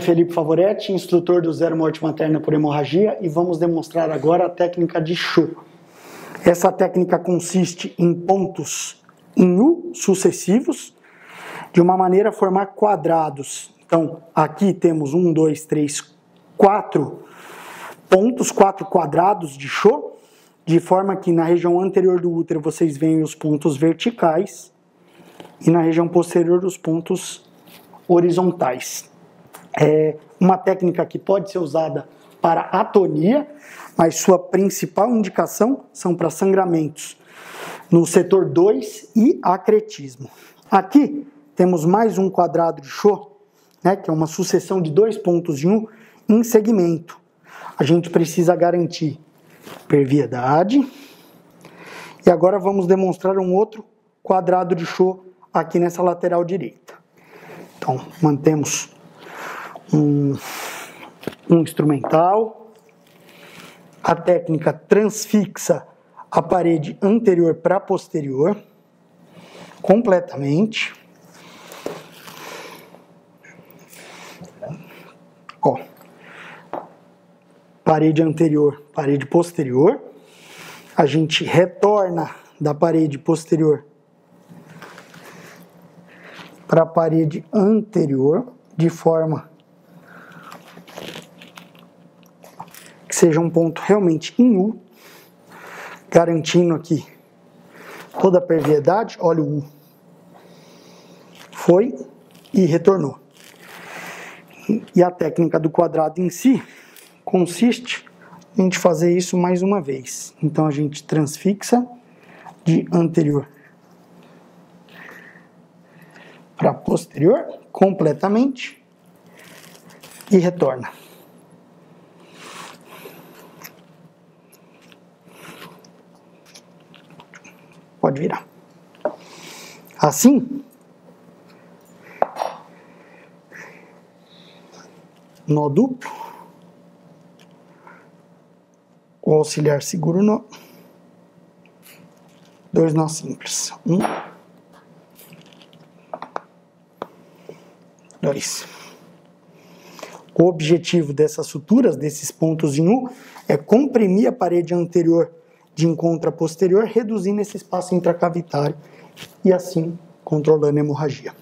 Felipe Favoretti, instrutor do Zero Morte Materna por Hemorragia e vamos demonstrar agora a técnica de show. Essa técnica consiste em pontos em U sucessivos, de uma maneira a formar quadrados. Então, aqui temos um, dois, três, quatro pontos, quatro quadrados de show, de forma que na região anterior do útero vocês veem os pontos verticais e na região posterior os pontos horizontais. É uma técnica que pode ser usada para atonia, mas sua principal indicação são para sangramentos no setor 2 e acretismo. Aqui temos mais um quadrado de show, né, que é uma sucessão de dois pontos de um em segmento. A gente precisa garantir perviedade. E agora vamos demonstrar um outro quadrado de show aqui nessa lateral direita. Então, mantemos um, um instrumental. A técnica transfixa a parede anterior para posterior completamente. Ó, parede anterior, parede posterior. A gente retorna da parede posterior para a parede anterior de forma seja um ponto realmente em U, garantindo aqui toda a perviedade. Olha o U. Foi e retornou. E a técnica do quadrado em si consiste em gente fazer isso mais uma vez. Então a gente transfixa de anterior para posterior completamente e retorna. Pode virar. Assim, nó duplo, o auxiliar seguro nó, dois nós simples. Um, dois. O objetivo dessas suturas, desses pontos em U, é comprimir a parede anterior de encontro posterior, reduzindo esse espaço intracavitário e assim controlando a hemorragia.